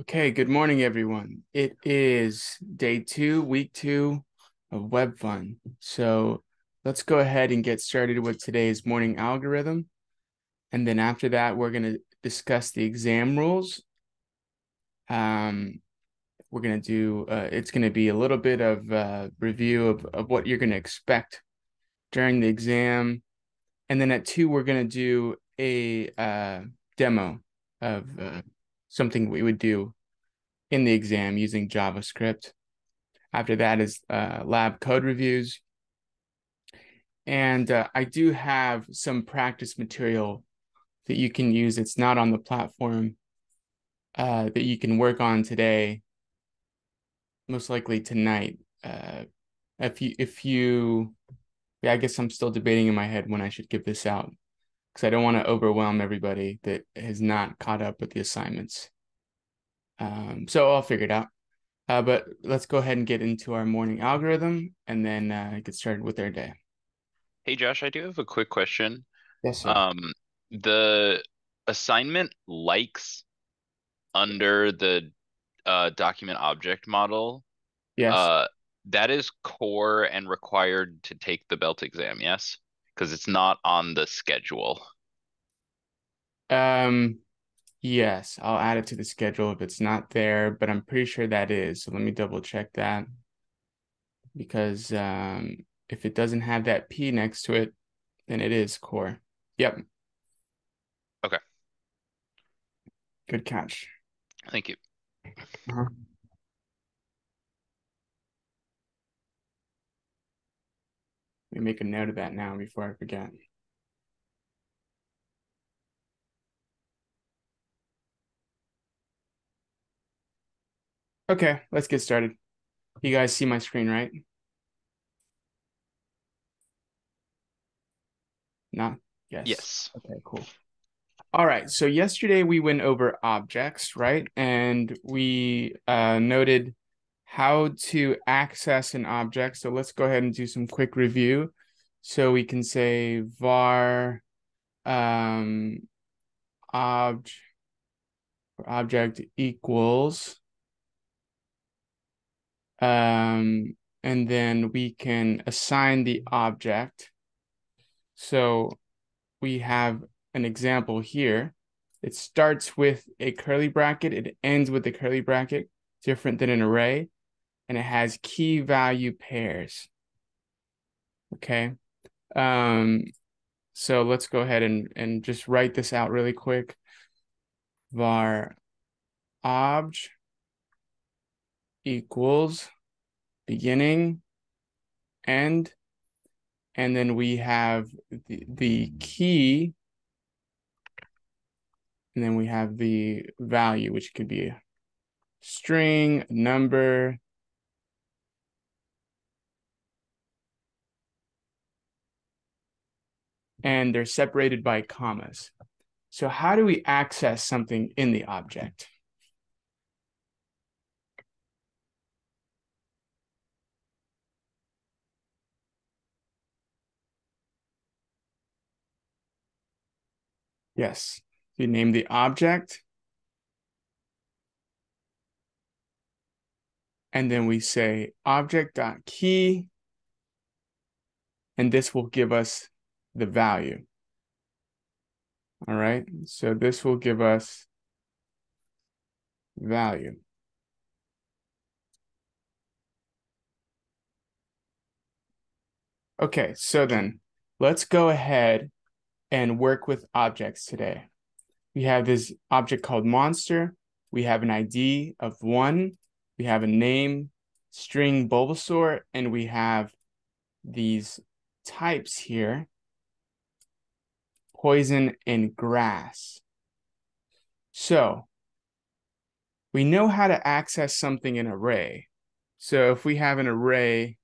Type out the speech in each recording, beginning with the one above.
Okay, good morning, everyone. It is day two, week two of Web Fun. So let's go ahead and get started with today's morning algorithm. And then after that, we're going to discuss the exam rules. Um, we're going to do, uh, it's going to be a little bit of uh, review of, of what you're going to expect during the exam. And then at two, we're going to do a uh, demo of uh, something we would do in the exam using JavaScript. After that is uh, lab code reviews. And uh, I do have some practice material that you can use. It's not on the platform uh, that you can work on today, most likely tonight. Uh, if you, if you, yeah, I guess I'm still debating in my head when I should give this out because I don't want to overwhelm everybody that has not caught up with the assignments. Um, so I'll figure it out. Uh, but let's go ahead and get into our morning algorithm and then uh, get started with our day. Hey Josh, I do have a quick question. Yes, sir. Um, the assignment likes under the uh, document object model, yes. uh, that is core and required to take the belt exam, yes? Because it's not on the schedule. Um, yes, I'll add it to the schedule if it's not there, but I'm pretty sure that is. So let me double check that because um, if it doesn't have that P next to it, then it is core. Yep. Okay. Good catch. Thank you. Uh-huh. Let me make a note of that now before I forget. Okay, let's get started. You guys see my screen, right? Not? Yes. Yes. Okay, cool. All right. So yesterday we went over objects, right? And we uh, noted how to access an object. So let's go ahead and do some quick review. So we can say var um, obj object equals um, and then we can assign the object. So we have an example here. It starts with a curly bracket. It ends with a curly bracket, different than an array. And it has key value pairs. Okay. Um, so let's go ahead and, and just write this out really quick. var obj equals beginning, end, and then we have the, the key, and then we have the value, which could be a string, number, and they're separated by commas. So how do we access something in the object? Yes. You name the object. And then we say object.key. And this will give us the value. All right. So this will give us value. Okay, so then let's go ahead and work with objects today. We have this object called monster. We have an ID of one. We have a name, string Bulbasaur, and we have these types here, poison and grass. So we know how to access something in array. So if we have an array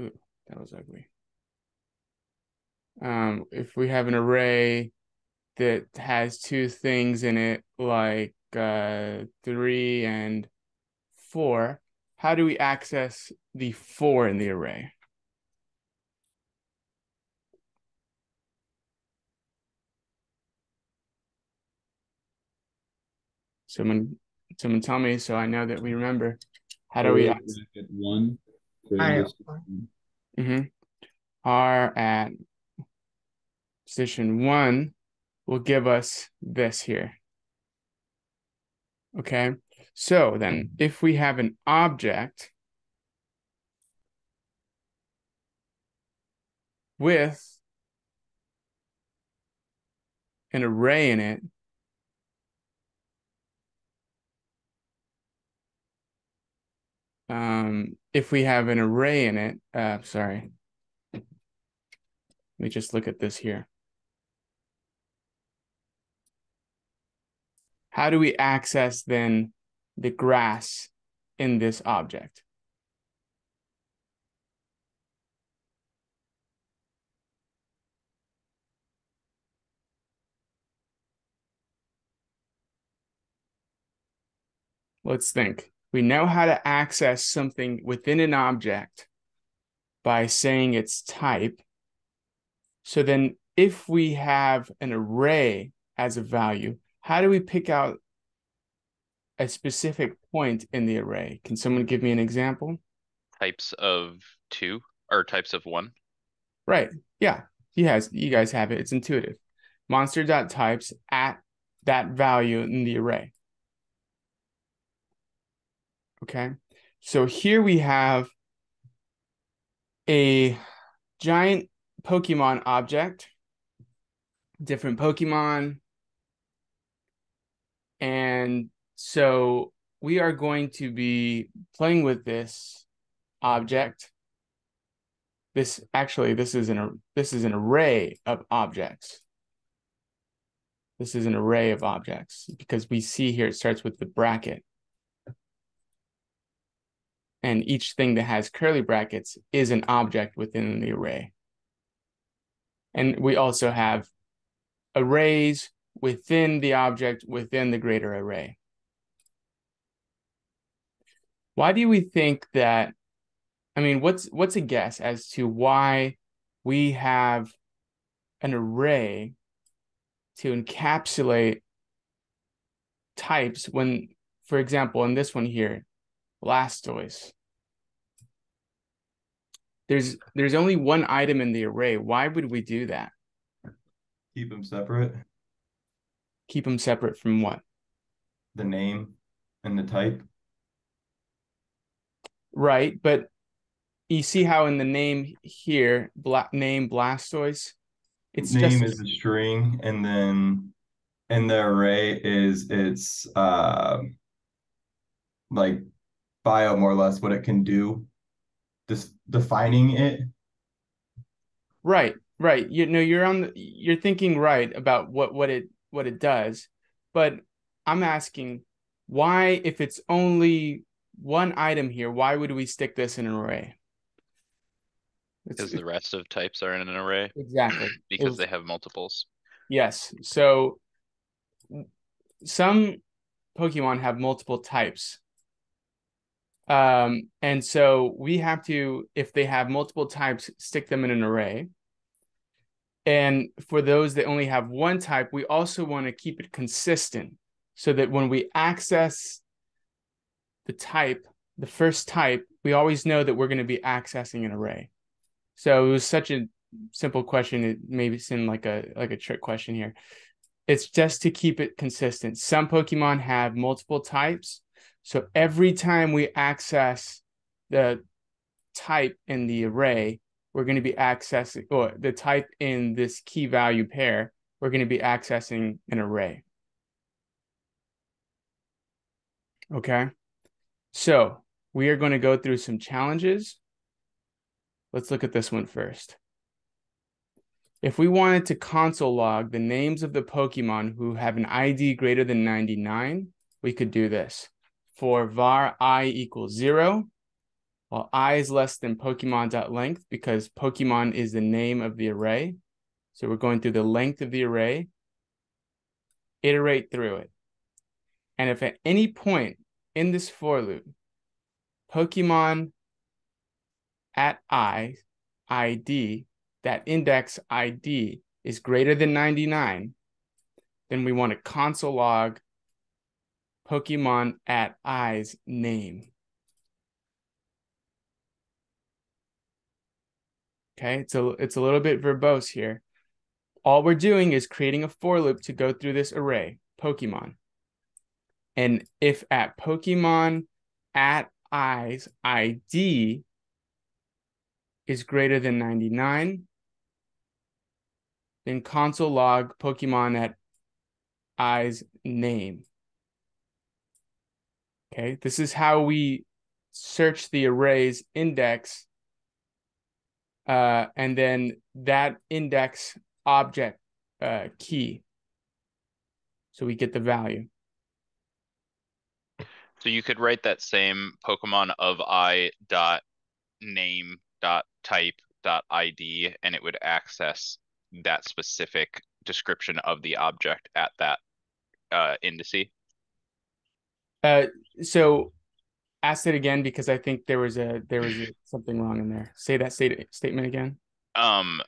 Ooh, That was ugly. Um, if we have an array that has two things in it, like uh, three and four, how do we access the four in the array? Someone, someone tell me so I know that we remember. How do we? at one. for I- Mm-hmm. R at position one will give us this here. Okay, so then if we have an object with an array in it, um, if we have an array in it, uh, sorry. Let me just look at this here. How do we access then the grass in this object? Let's think. We know how to access something within an object by saying its type. So then if we have an array as a value, how do we pick out a specific point in the array? Can someone give me an example? Types of two or types of one. Right. Yeah. You guys, you guys have it. It's intuitive. Monster dot types at that value in the array. Okay. So here we have a giant Pokemon object, different Pokemon. And so we are going to be playing with this object this actually this is an this is an array of objects this is an array of objects because we see here it starts with the bracket and each thing that has curly brackets is an object within the array. And we also have arrays within the object within the greater array. Why do we think that I mean, what's what's a guess as to why we have an array to encapsulate types when, for example, in this one here, Blastoise. There's there's only one item in the array. Why would we do that? Keep them separate. Keep them separate from what? The name and the type. Right, but you see how in the name here, bla- name Blastoise, it's name just is a string, and then and the array is its uh like bio more or less what it can do. Just defining it. Right, right. You know, you're on the, you're thinking right about what what it what it does, but I'm asking why if it's only one item here, why would we stick this in an array? Because the rest of types are in an array exactly because was- they have multiples. Yes. So some Pokemon have multiple types. Um, and so we have to, if they have multiple types, stick them in an array. And for those that only have one type, we also want to keep it consistent so that when we access the type, the first type, we always know that we're going to be accessing an array. So it was such a simple question. It maybe seemed like a like a trick question here. It's just to keep it consistent. Some Pokemon have multiple types. So every time we access the type in the array, we're going to be accessing or the type in this key value pair, we're going to be accessing an array. Okay. So we are going to go through some challenges. Let's look at this one first. If we wanted to console log the names of the Pokemon who have an ID greater than 99, we could do this. For var i equals zero, while i is less than Pokemon.length because Pokemon is the name of the array. So we're going through the length of the array, iterate through it. And if at any point in this for loop, Pokemon at i, id, that index ID is greater than 99, then we want to console log Pokemon at I's name. Okay, it's a it's a little bit verbose here. All we're doing is creating a for loop to go through this array, Pokemon. And if at Pokemon at I's ID is greater than 99, then console log Pokemon at I's name. Okay, this is how we search the array's index. Uh, and then that index object uh, key. So we get the value. So you could write that same Pokemon of I dot name dot type dot ID and it would access that specific description of the object at that uh indice. Uh, so ask it again because I think there was a there was a, something wrong in there. Say that state, statement again. Um,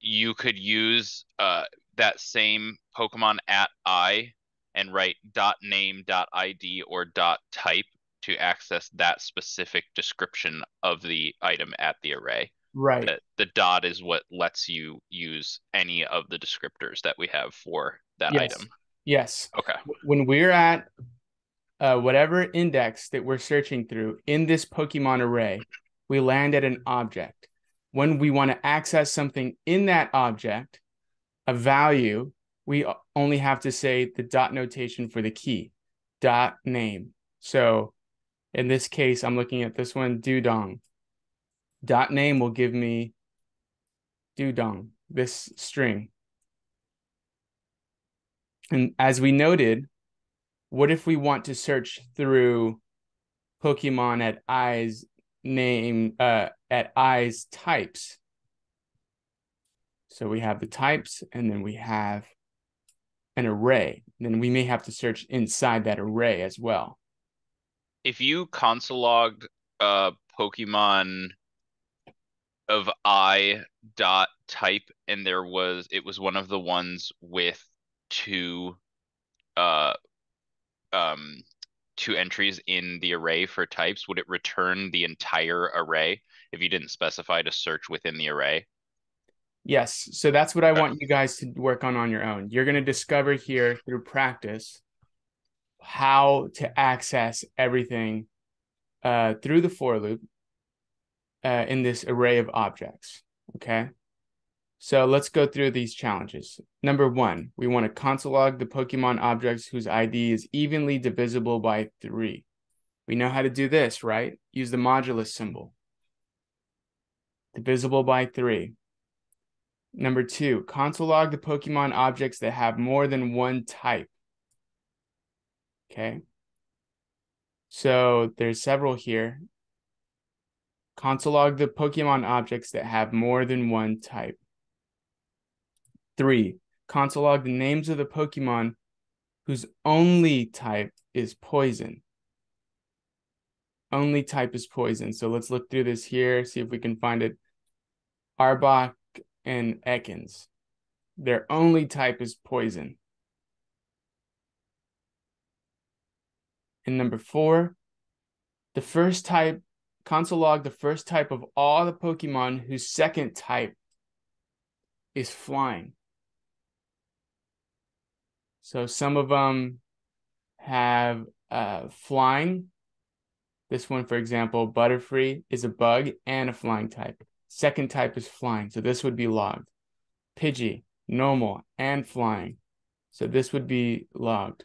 you could use uh that same Pokemon at I and write dot name dot ID or dot type to access that specific description of the item at the array. Right. The, the dot is what lets you use any of the descriptors that we have for that Yes. item. Yes. Okay. When we're at uh, whatever index that we're searching through in this Pokemon array, we land at an object. When we want to access something in that object, a value, we only have to say the dot notation for the key, dot name. So in this case, I'm looking at this one, Dewgong. Dot name will give me Dewgong, this string. And as we noted, what if we want to search through Pokemon at eyes name, uh, at eyes types? So we have the types, and then we have an array. Then we may have to search inside that array as well. If you console logged uh Pokemon of I dot type and there was it was one of the ones with two uh um two entries in the array for types, would it return the entire array if you didn't specify to search within the array? Yes. So that's what I Okay. want you guys to work on on your own. You're going to discover here through practice how to access everything uh, through the for loop uh, in this array of objects. Okay. So let's go through these challenges. Number one, we want to console log the Pokemon objects whose ID is evenly divisible by three. We know how to do this, right? Use the modulus symbol. Divisible by three. Number two, console log the Pokemon objects that have more than one type. Okay. So there's several here. Console log the Pokemon objects that have more than one type. Three, console log the names of the Pokemon whose only type is poison. Only type is poison. So let's look through this here, see if we can find it. Arbok and Ekans. Their only type is poison. And number four, the first type, console log the first type of all the Pokemon whose second type is flying. So some of them have uh, flying. This one, for example, Butterfree is a bug and a flying type. Second type is flying, so this would be logged. Pidgey, normal and flying, so this would be logged.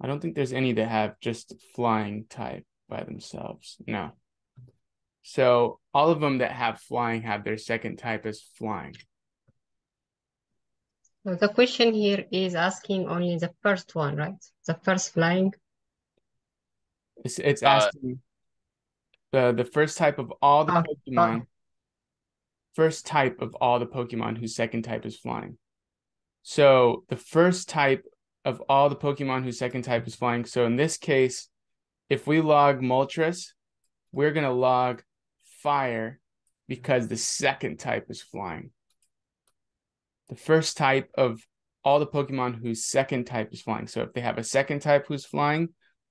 I don't think there's any that have just flying type by themselves. No. So all of them that have flying have their second type as flying. So the question here is asking only the first one, right? The first flying. It's it's Uh, asking the the first type of all the Oh, Pokemon. First type of all the Pokemon whose second type is flying. So the first type of all the Pokemon whose second type is flying. So in this case, if we log Moltres, we're gonna log fire because the second type is flying. The first type of all the Pokemon whose second type is flying. So if they have a second type who's flying,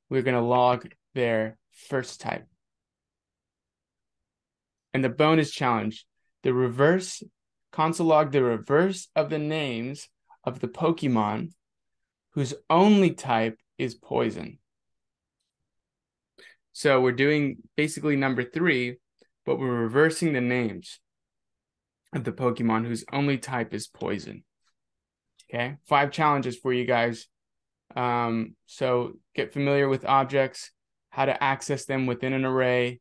we're going to log their first type. And the bonus challenge, the reverse console log the reverse of the names of the Pokemon whose only type is poison. So we're doing basically number three, but we're reversing the names of the Pokemon whose only type is poison. Okay, five challenges for you guys. Um, so get familiar with objects, how to access them within an array.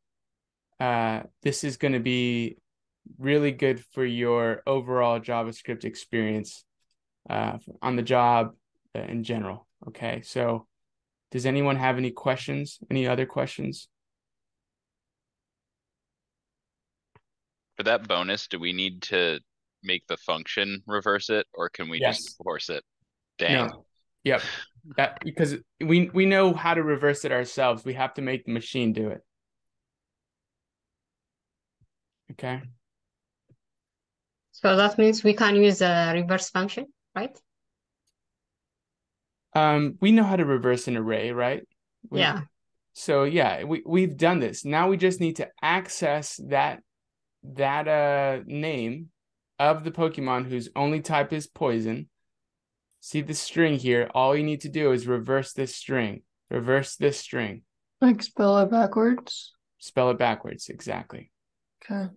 Uh, this is going to be really good for your overall JavaScript experience uh, on the job uh, in general. Okay, so does anyone have any questions? Any other questions? For that bonus, do we need to make the function reverse it, or can we Yes. just force it? Dang. No. Yep. That because we we know how to reverse it ourselves. We have to make the machine do it. Okay. So that means we can use a reverse function, right? Um, we know how to reverse an array, right? We- Yeah. So yeah, we we've done this. Now we just need to access that that uh name of the Pokemon whose only type is poison. See the string here. All you need to do is reverse this string. Reverse this string. Like spell it backwards. Spell it backwards. Exactly. Okay.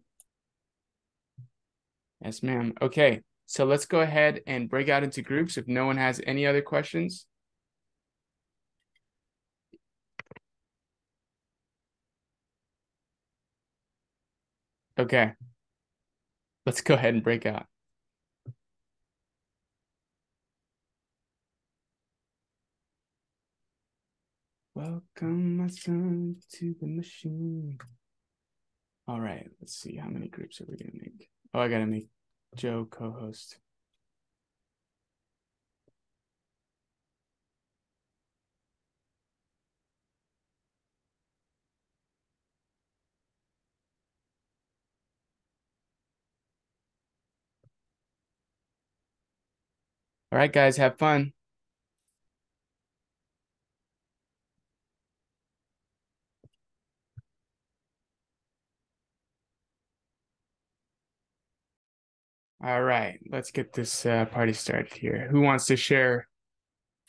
Yes, ma'am. Okay. So let's go ahead and break out into groups if no one has any other questions. Okay. Let's go ahead and break out. Welcome, my son, to the machine. All right, let's see how many groups are we gonna make. Oh, I gotta make Joe co-host. All right, guys, have fun. All right, let's get this uh, party started here. Who wants to share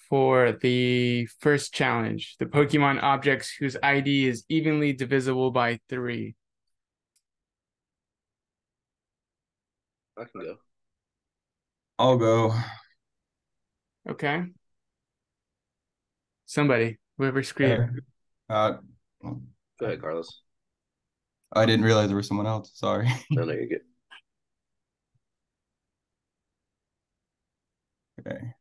for the first challenge? The Pokemon objects whose ID is evenly divisible by three. I can go. I'll go. Okay. Somebody, whoever's screaming. Uh, Go ahead, Carlos. I didn't realize there was someone else. Sorry. No, no, you're good. Okay.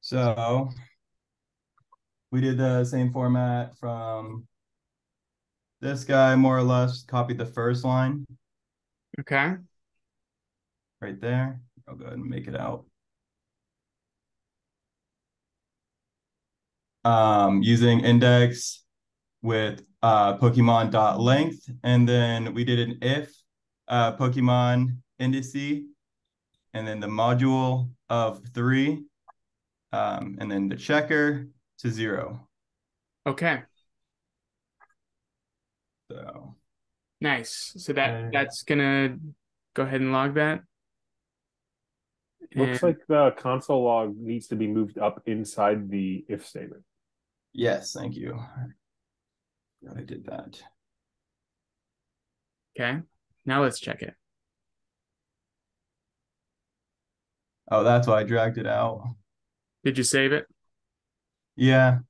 So we did the same format from this guy, more or less, copied the first line Okay. right there. I'll go ahead and make it out. Um, using index with uh, Pokemon dot length, and then we did an if uh, Pokemon indice, and then the module of three, um, and then the checker to zero. Okay. So Nice. So that Okay. that's gonna go ahead and log that. Looks And- like the console log needs to be moved up inside the if statement. yes, thank you. Glad I did that. okay. Now let's check it. Oh, that's why I dragged it out. Did you save it? Yeah.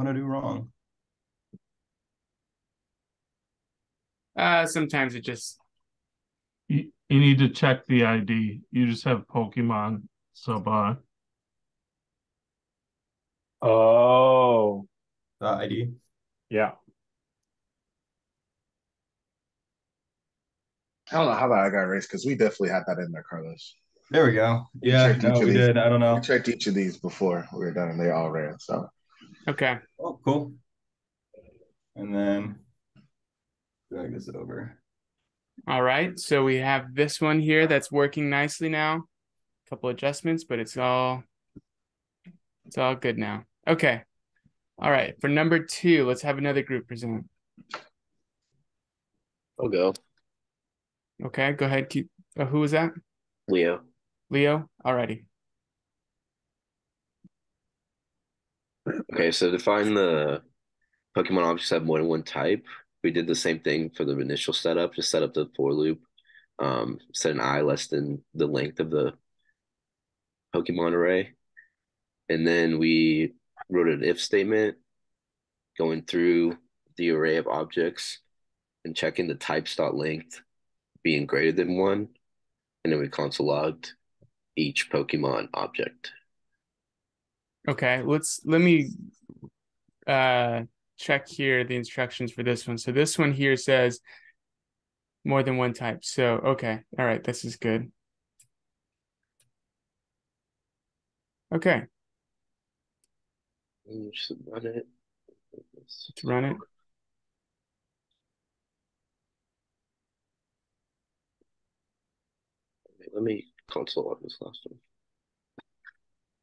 Oh, to do wrong? Uh sometimes it just You, you need to check the ID. You just have Pokemon sub uh Oh, The ID. yeah. I don't know how that I got erased because we definitely had that in there, Carlos. There we go. Yeah, checked no, we these. did. I don't know. We checked each of these before we were done, and they all ran. So Okay. Oh, cool. And then drag this over. All right. So we have this one here that's working nicely now. A couple adjustments, but it's all it's all good now. Okay. All right. For number two, let's have another group present. I'll go. Okay, go ahead. Keep uh, who was that? Leo. Leo? Alrighty. Okay, so to find the Pokemon objects that have more than one type, we did the same thing for the initial setup, just set up the for loop, um, set an i less than the length of the Pokemon array. And then we wrote an if statement going through the array of objects and checking the types dot length being greater than one. And then we console logged each Pokemon object. Okay, let's let me uh check here the instructions for this one. So this one here says more than one type. So okay, all right, this is good. Okay, Just run it. let's run it. Let me console on this last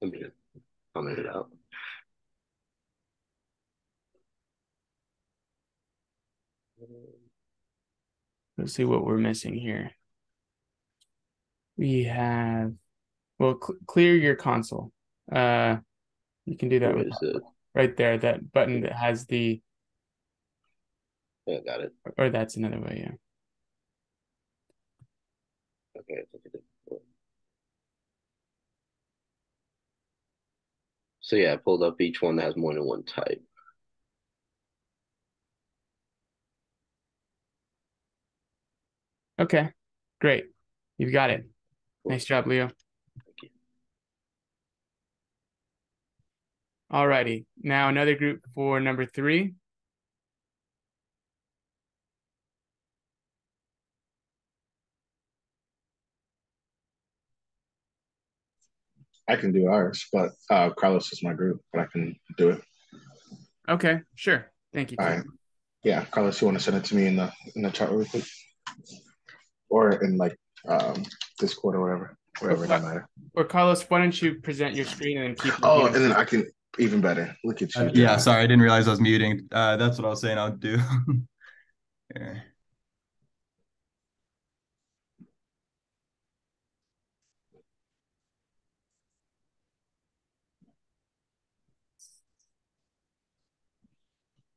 one. Comment it out. Let's see what we're missing here. We have well cl clear your console. Uh you can do that with right there, that button that has the Yeah, got it. or that's another way, yeah. Okay, I think I did. So yeah, I pulled up each one that has more than one type. Okay, great. You've got it. Nice job, Leo. Thank you. Alrighty, now another group for number three. I can do ours, but uh, Carlos is my group, but I can do it. Okay, sure. Thank you. All right. Yeah, Carlos, you want to send it to me in the in the chat real quick, or in like um, Discord or whatever, whatever. That matter. Or Carlos, why don't you present your screen and then keep. Oh, reviewing? and then I can even better. Look at you. Uh, yeah, sorry, I didn't realize I was muting. Uh, that's what I was saying I'll do. Here.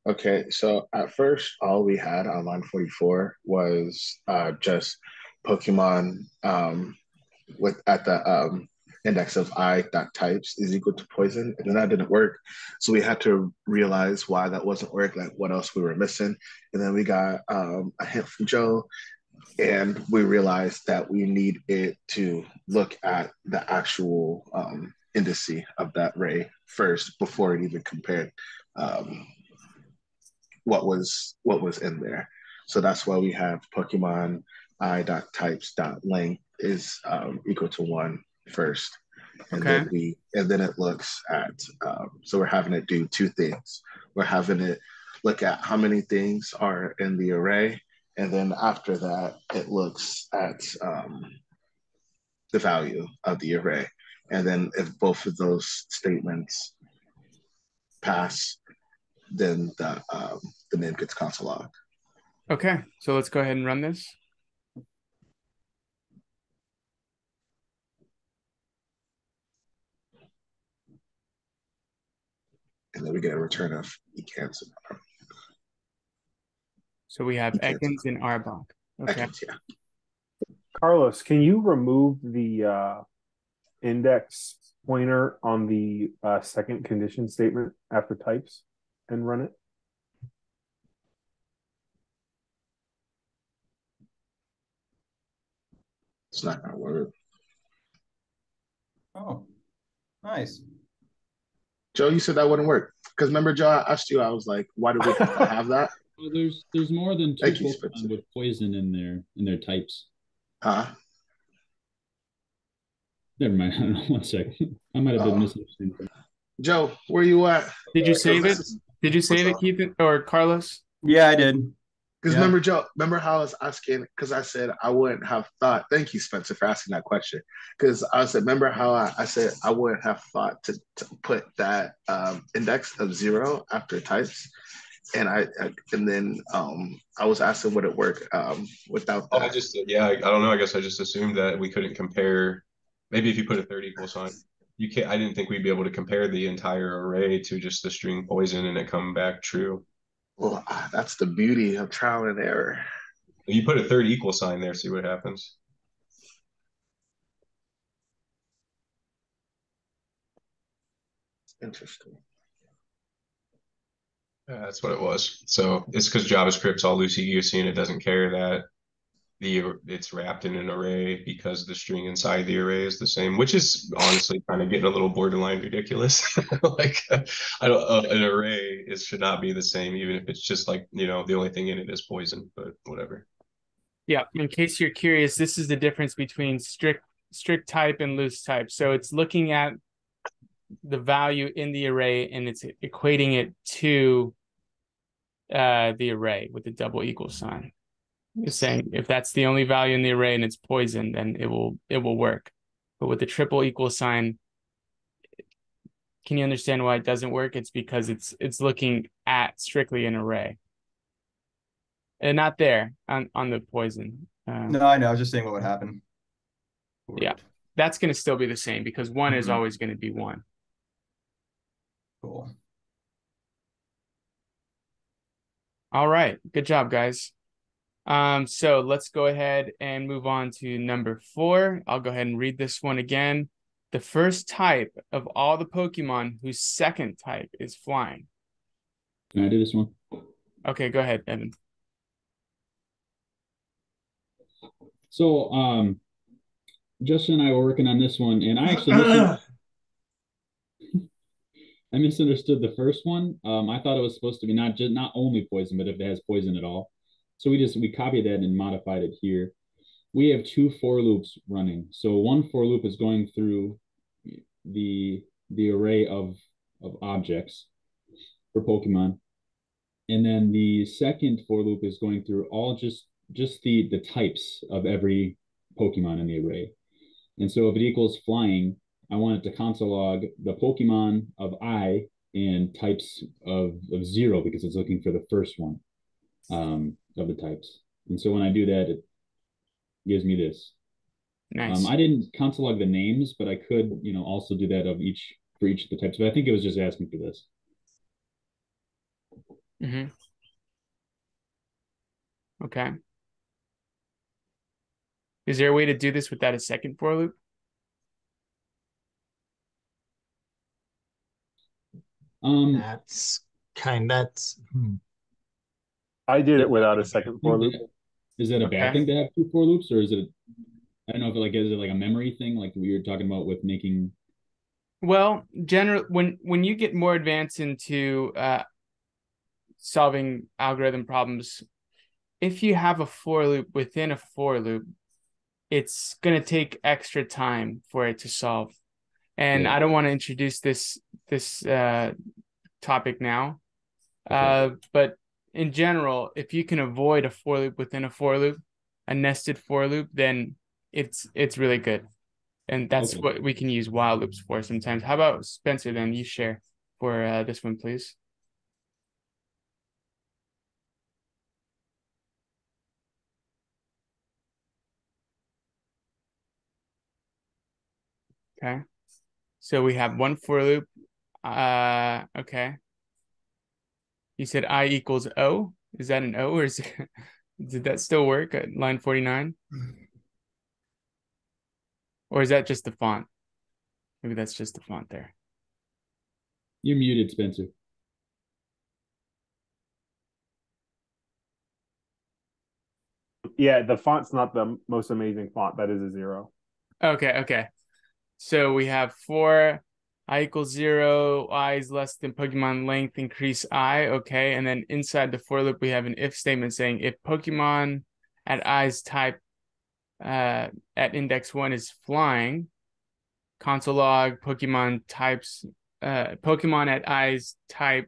Okay, so at first, all we had on line 44 was uh, just Pokemon um, with at the um, index of i dot types is equal to poison, and then that didn't work. So we had to realize why that wasn't work, like what else we were missing, and then we got um, a hint from Joe, and we realized that we need it to look at the actual um, indice of that ray first before it even compared. Um, what was what was in there. So that's why we have Pokemon i dot types dot length is um, equal to one first, and Okay. then we and then it looks at um, so we're having it do two things. We're having it look at how many things are in the array, and then after that it looks at um, the value of the array, and then if both of those statements pass, then the um, the name gets console logged. Okay, so let's go ahead and run this. and then we get a return of Ekans So we have Okay. Ekans and Arbok. Okay. Ekans, yeah. Carlos, can you remove the uh, index pointer on the uh, second condition statement after types and run it? It's not gonna work. Oh, nice. Joe, you said that wouldn't work. Because remember, Joe, I asked you, I was like, why do we have that? Well, there's there's more than two Thank you, Pokemon with poison in their in their types. Huh? Never mind. I don't know. One second. I might have been Uh, misunderstanding. Joe, where you at? Did you Uh, save it? this is- Did you save it, up? Keith or Carlos? Yeah, I did. Because Yeah. remember, Joe, remember how I was asking? Because I said I wouldn't have thought. Thank you, Spencer, for asking that question. Because I said, remember how I, I said I wouldn't have thought to, to put that um, index of zero after types, and I, I and then um, I was asking would it work um, without Oh, that. I just, yeah, I, I don't know. I guess I just assumed that we couldn't compare. Maybe if you put a third equal sign, you can't. I didn't think we'd be able to compare the entire array to just the string poison and it come back true. well, ah, that's the beauty of trial and error. You put a third equal sign there, see what happens. Interesting. Yeah, that's what it was. So it's because JavaScript's all loosey goosey and it doesn't care that the it's wrapped in an array because the string inside the array is the same, which is honestly kind of getting a little borderline ridiculous. Like, I don't, uh, an array is should not be the same, even if it's just like you know the only thing in it is poison, but whatever. Yeah, in case you're curious, this is the difference between strict strict type and loose type. So it's looking at the value in the array and it's equating it to uh the array with the double equal sign. Saying if that's the only value in the array and it's poison, then it will it will work. But with the triple equal sign, can you understand why it doesn't work? It's because it's it's looking at strictly an array. And not there on, on the poison. Um, No, I know. I was just saying what would happen. Yeah. That's going to still be the same because one is Mhm. always going to be one. Cool. All right. Good job, guys. Um, so let's go ahead and move on to number four. I'll go ahead and read this one again. The first type of all the Pokemon whose second type is flying. Can I do this one? Okay, go ahead, Evan. So, um, Justin and I were working on this one, and I actually misun- I misunderstood the first one. Um, I thought it was supposed to be not just not only poison, but if it has poison at all. So we just we copied that and modified it here. We have two for loops running. So one for loop is going through the the array of of objects for Pokemon. And then the second for loop is going through all just just the the types of every Pokemon in the array. And so if it equals flying, I want it to console log the Pokemon of I and types of, of zero because it's looking for the first one um, of the types. And so when I do that, it gives me this. Nice. Um, I didn't console log the names, but I could, you know, also do that of each for each of the types. But I think it was just asking for this. hmm Okay. Is there a way to do this without a second for loop? Um, That's kind that's hmm. I did it without a second for loop. Is that a bad Okay. thing to have two for loops, or is it? I don't know if it like is it like a memory thing, like we were talking about with making. Well, general when when you get more advanced into uh solving algorithm problems, if you have a for loop within a for loop, it's going to take extra time for it to solve. And Yeah. I don't want to introduce this this uh topic now. Uh but in general, if you can avoid a for loop within a for loop, a nested for loop, then it's it's really good. And that's Okay. what we can use while loops for sometimes. How about Spencer then you share for uh, this one please? Okay. So we have one for loop. Uh okay. You said I equals O. Is that an O or is it, did that still work at line 49? Or is that just the font? Maybe that's just the font there. You're muted, Spencer. Yeah, the font's not the most amazing font. That is a zero. Okay, okay. So we have four i equals zero, i is less than Pokemon length, increase i. Okay, and then inside the for loop, we have an if statement saying if Pokemon at i's type uh, at index one is flying, console log Pokemon types uh Pokemon at i's type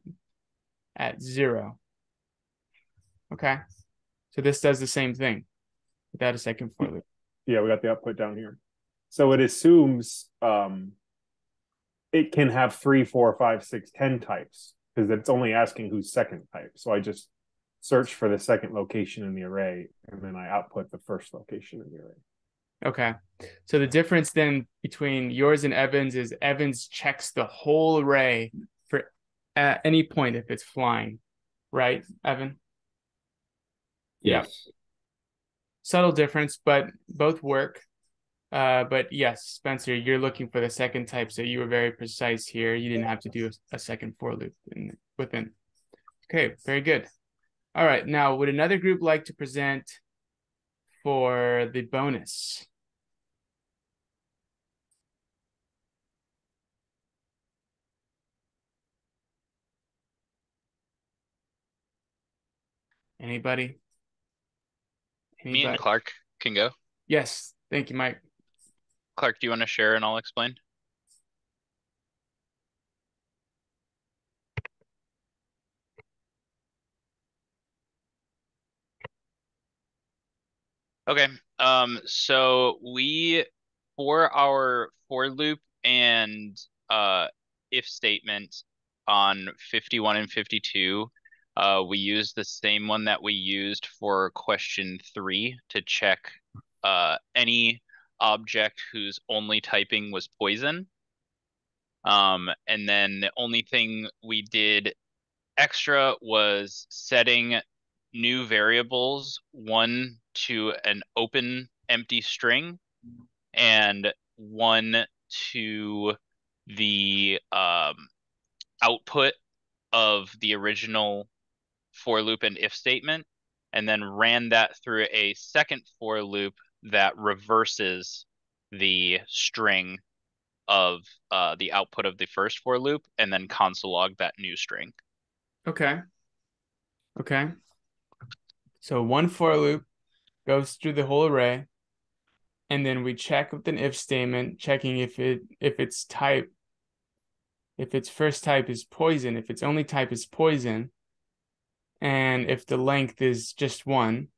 at zero. Okay. So this does the same thing without a second for loop. Yeah, we got the output down here. So it assumes um it can have three, four, five, six, ten types because it's only asking who's second type. So I just search for the second location in the array and then I output the first location in the array. Okay. So the difference then between yours and Evans is Evans checks the whole array for at any point if it's flying, right, Evan? Yes. Subtle difference, but both work. Uh, but yes, Spencer, you're looking for the second type, so you were very precise here. You didn't have to do a, a second for loop in, within. Okay, very good. All right, now would another group like to present for the bonus? Anybody? Me and Clark can go. Yes, thank you, Mike. Clark, do you want to share and I'll explain? Okay, um, so we, for our for loop and uh, if statement on 51 and 52, uh, we use the same one that we used for question three to check uh, any object whose only typing was poison. Um, and then the only thing we did extra was setting new variables, one to an open empty string and one to the um, output of the original for loop and if statement, and then ran that through a second for loop that reverses the string of uh, the output of the first for loop and then console log that new string. Okay. Okay. So one for loop goes through the whole array, and then we check with an if statement, checking if it if its type, if its first type is poison, if its only type is poison, and if the length is just one,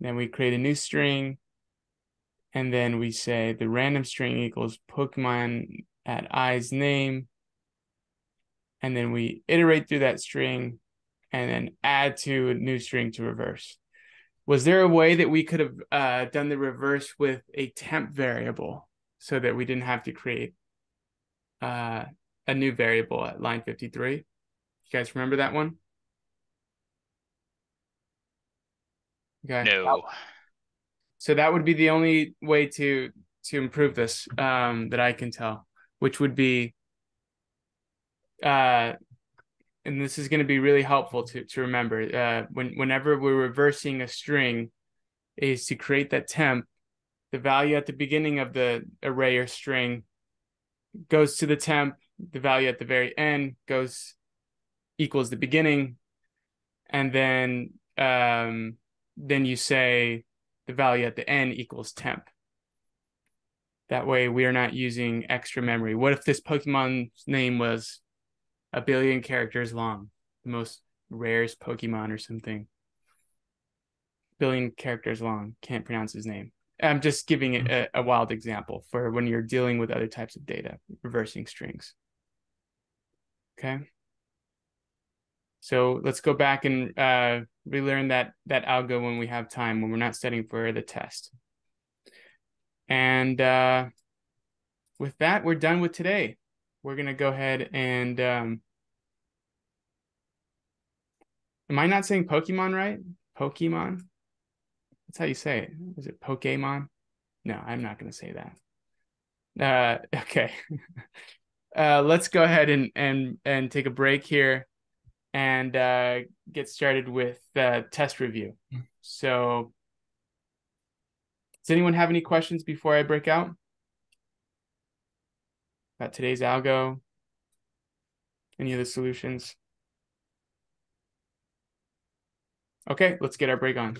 then we create a new string, and then we say the random string equals Pokemon at i's name, and then we iterate through that string, and then add to a new string to reverse. Was there a way that we could have uh, done the reverse with a temp variable so that we didn't have to create uh, a new variable at line 53 you guys remember that one? Okay no so that would be the only way to to improve this um, that i can tell which would be uh and this is going to be really helpful to, to remember uh, when whenever we're reversing a string is to create that temp the value at the beginning of the array or string goes to the temp the value at the very end goes equals the beginning and then um, then you say the value at the end equals temp that way we are not using extra memory what if this pokemon's name was a billion characters long, the most rarest Pokemon or something. Billion characters long, can't pronounce his name. I'm just giving it a, a wild example for when you're dealing with other types of data, reversing strings. Okay. So let's go back and uh, relearn that that algo when we have time, when we're not studying for the test. And uh, with that, we're done with today we're gonna go ahead and um, am I not saying Pokemon right? Pokemon. That's how you say it. Is it Pokemon? No, I'm not gonna say that. Uh, okay. uh, let's go ahead and and and take a break here, and uh, get started with the test review. So, does anyone have any questions before I break out? about today's algo? Any of the solutions? Okay, let's get our break on.